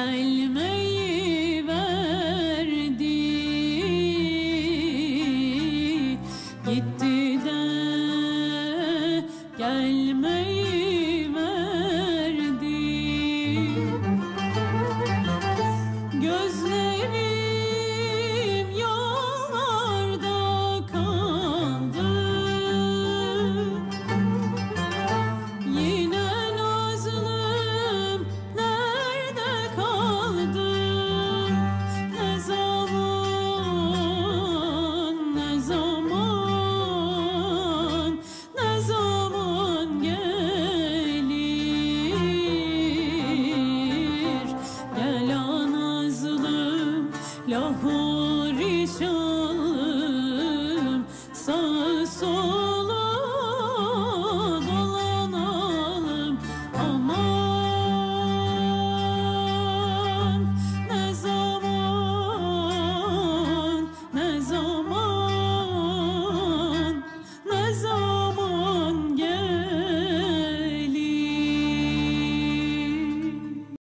gelmeyi verdi. Gitti de gelmeyi lahur işalım sağ sol